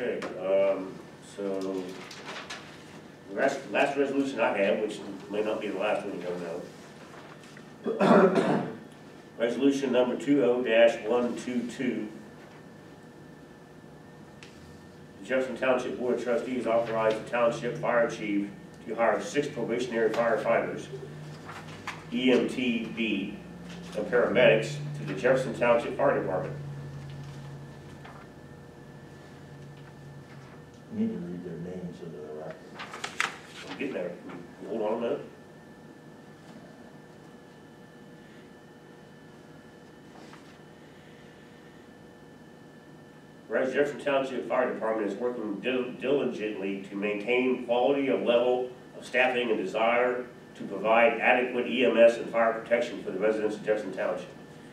Okay, um, so, last, last resolution I have, which may not be the last one you know. Resolution number two oh dash one two two. The Jefferson Township Board of Trustees authorized the Township Fire Chief to hire six probationary firefighters, EMTB, and paramedics to the Jefferson Township Fire Department. Need to read their names into the record. I'm getting there. Hold on a minute. Whereas Jefferson Township Fire Department is working dil- diligently to maintain quality of level of staffing and desire to provide adequate EMS and fire protection for the residents of Jefferson Township.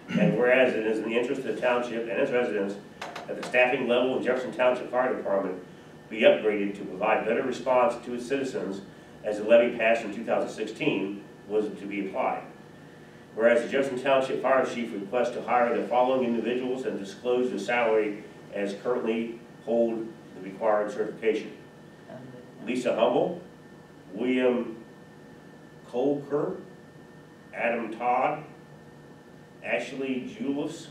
And whereas it is in the interest of the township and its residents that the staffing level of Jefferson Township Fire Department be upgraded to provide better response to its citizens as the levy passed in 2016 was to be applied. Whereas the Jefferson Township Fire Chief requests to hire the following individuals and disclose their salary as currently hold the required certification. Lisa Humble, William Colker, Adam Todd, Ashley Julius,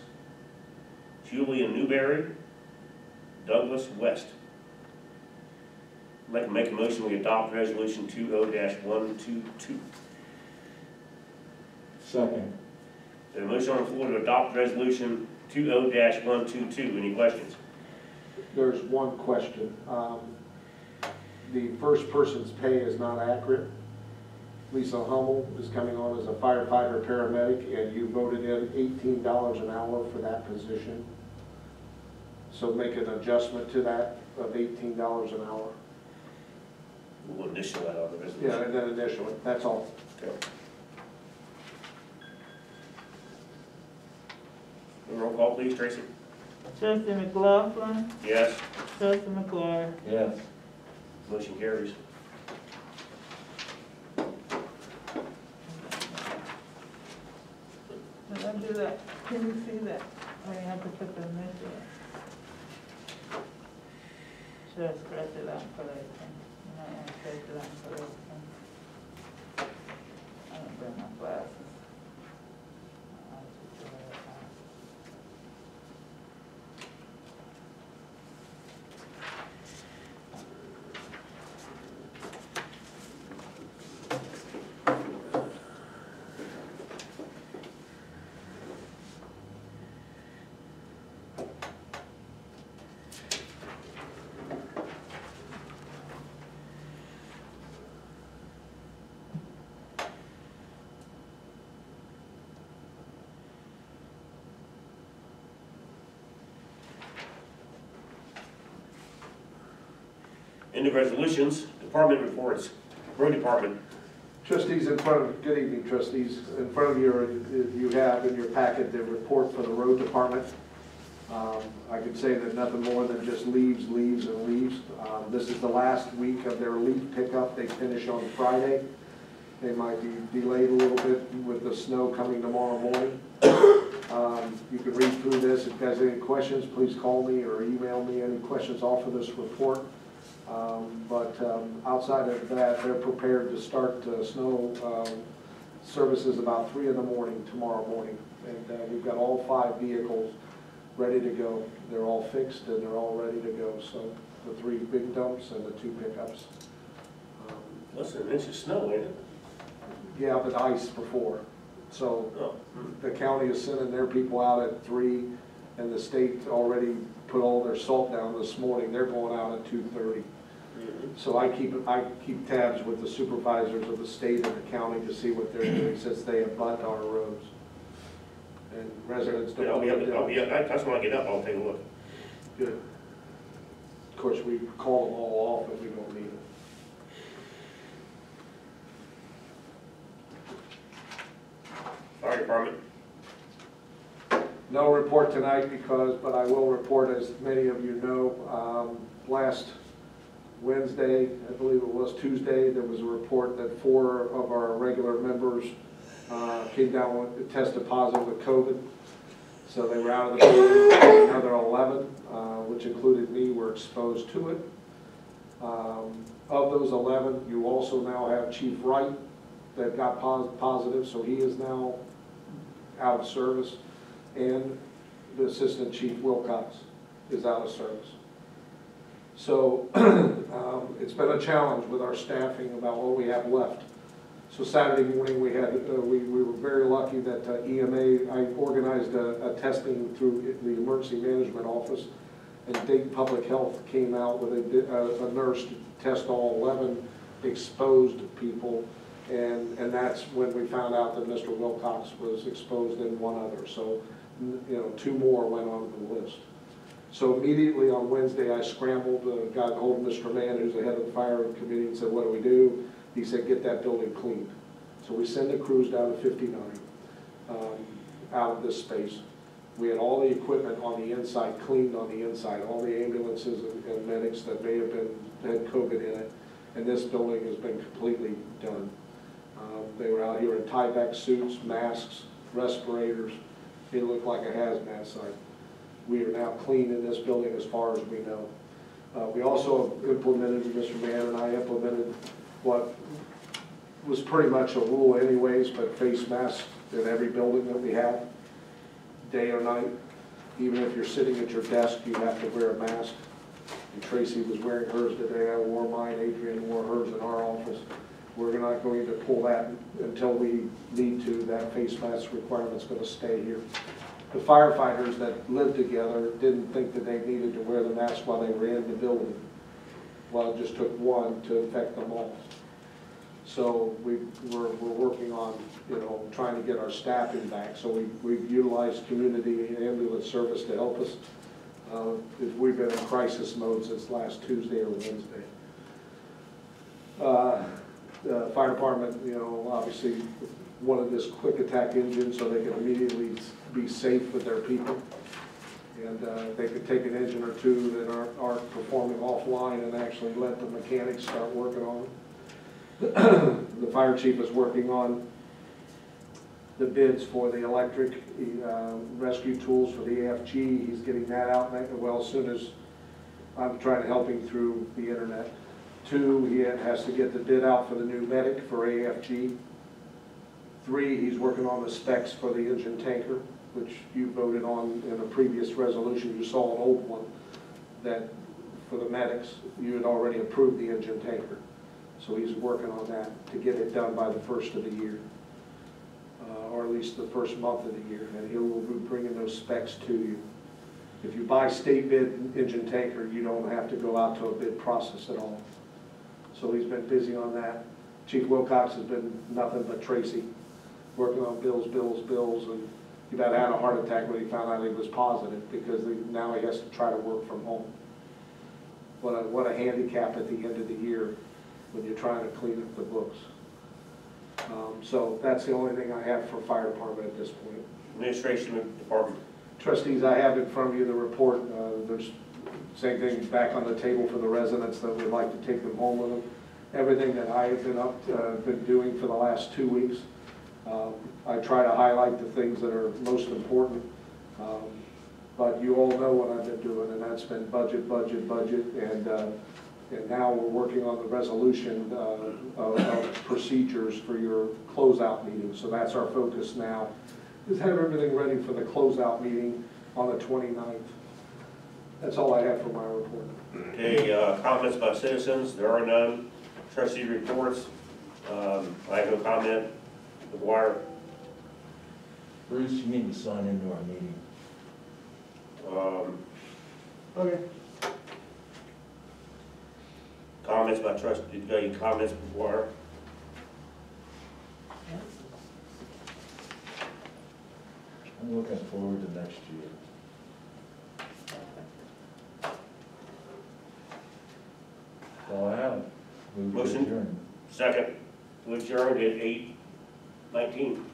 Julian Newberry, Douglas West. I'd like to make a motion, we adopt resolution 20-122. Second. A motion on the floor to adopt resolution 20-122. Any questions? There's one question. Um, The first person's pay is not accurate. Lisa Hummel is coming on as a firefighter paramedic, and you voted in eighteen dollars an hour for that position. So make an adjustment to that of eighteen dollars an hour. We'll initial that on the resolution. Yeah, and then initially, that's all. Okay. Roll call, please, Tracy. Trustee McLaughlin, Yes, trustee McCoy, Yes. motion carries. did I do that? Can you see that? I have to put the initial. Should I scratch it out for that scratch it out for that thing. I don't bring my glasses. End of resolutions, department reports, road department. Trustees in front of, good evening trustees, in front of you, you have in your packet the report for the road department. Um, I can say that nothing more than just leaves, leaves, and leaves. Um, This is the last week of their leaf pickup, they finish on Friday. They might be delayed a little bit with the snow coming tomorrow morning. Um, You can read through this, if you guys have any questions, please call me or email me any questions off of this report. Um, But um, outside of that, they're prepared to start uh, snow um, services about three in the morning tomorrow morning. And uh, we've got all five vehicles ready to go. They're all fixed and they're all ready to go. So the three big dumps and the two pickups. Um, Less than an inch of snow, ain't it? Yeah, but ice before. So Oh, hmm. the county is sending their people out at three and the state already put all their salt down this morning. They're going out at two thirty. Mhm. So I keep, I keep tabs with the supervisors of the state and the county to see what they're doing since they abut our roads. And residents don't. I'll be up, I'll be up. up, that's when I get up, I'll take a look. Good. Of course, we call them all off if we don't need them. Fire department, No report tonight because, but I will report, as many of you know, um, last Wednesday, I believe it was Tuesday, there was a report that four of our regular members uh, came down with, tested positive with COVID. So they were out of the building, another 11, uh, which included me, were exposed to it. Um, Of those 11, you also now have Chief Wright that got pos- positive, so he is now out of service. And the Assistant Chief Wilcox is out of service. So um, it's been a challenge with our staffing about what we have left. So Saturday morning, we had, uh, we we were very lucky that uh, EMA, I organized a a testing through the Emergency Management Office, and Dayton Public Health came out with a a- a nurse to test all 11 exposed people, and, and that's when we found out that Mr. Wilcox was exposed and one other. So, you know, two more went on the list. So immediately on Wednesday, I scrambled, uh, got hold of Mr. Mann, who's the head of the fire committee, and said, what do we do? He said, get that building cleaned. So we send the crews down to 59, um, out of this space. We had all the equipment on the inside, cleaned on the inside, all the ambulances and- and medics that may have been, had COVID in it. And this building has been completely done. Um, They were out here in Tyvek suits, masks, respirators. It looked like a hazmat site. We are now clean in this building as far as we know. Uh, We also implemented, Mr. Mann and I implemented what was pretty much a rule anyways, but face masks in every building that we have, day or night. Even if you're sitting at your desk, you have to wear a mask. And Tracy was wearing hers today, I wore mine, Adrian wore hers in our office. We're not going to pull that until we need to, that face mask requirement's gonna stay here. The firefighters that lived together didn't think that they needed to wear the mask while they were in the building. Well, it just took one to infect them all. So we, we're, we're working on, you know, trying to get our staffing back. So we, we've utilized community ambulance service to help us. Uh, we've been in crisis mode since last Tuesday or Wednesday. Uh, The fire department, you know, obviously wanted this quick attack engine so they could immediately safe with their people. And uh, they could take an engine or two that aren't, aren't performing offline and actually let the mechanics start working on them. The fire chief is working on the bids for the electric uh, rescue tools for the AFG. He's getting that out, well, as soon as, I'm trying to help him through the internet. Two, he has to get the bid out for the new medic for AFG. Three, he's working on the specs for the engine tanker, which you voted on in a previous resolution. You saw an old one that, for the medics, you had already approved the engine tanker. So he's working on that to get it done by the first of the year, uh, or at least the first month of the year, and he will be bringing those specs to you. If you buy state bid engine tanker, you don't have to go out to a bid process at all. So he's been busy on that. Chief Wilcox has been nothing but Tracy, working on bills, bills, bills, and he about had a heart attack when he found out he was positive, because now he has to try to work from home. What a, what a handicap at the end of the year when you're trying to clean up the books. Um, So that's the only thing I have for fire department at this point. Administration Department. Trustees, I have in front of you the report, uh, there's same thing back on the table for the residents that would like to take them home with them. Everything that I have been up, uh, been doing for the last two weeks. Um, I try to highlight the things that are most important. Um, But you all know what I've been doing, and that's been budget, budget, budget, and, uh, and now we're working on the resolution uh, of of procedures for your closeout meeting. So that's our focus now, is have everything ready for the closeout meeting on the 29th. That's all I have for my report. Okay, uh, comments by citizens, there are none. Trustee reports, um, I have no comment. McGuire, Bruce, you need to sign into our meeting. um, Okay. comments by trustee, you got any comments, McGuire? I'm looking forward to next year. That's all I have. Move to Motion. adjourn. Second, we adjourned at eight nineteen.